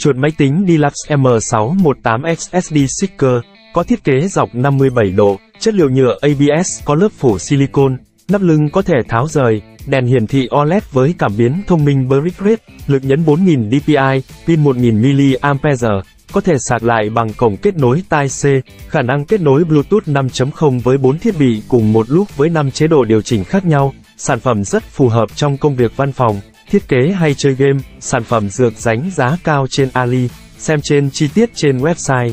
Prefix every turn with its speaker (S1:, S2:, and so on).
S1: Chuột máy tính Deluxe M618 SSD Seeker, có thiết kế dọc 57 độ, chất liệu nhựa ABS có lớp phủ silicon, nắp lưng có thể tháo rời, đèn hiển thị OLED với cảm biến thông minh Brick Red, lực nhấn 4000 dpi, pin 1000 mAh, có thể sạc lại bằng cổng kết nối tai C, khả năng kết nối Bluetooth 5.0 với 4 thiết bị cùng một lúc với 5 chế độ điều chỉnh khác nhau, sản phẩm rất phù hợp trong công việc văn phòng, thiết kế hay chơi game, sản phẩm dược ránh giá cao trên Ali, xem trên chi tiết trên website.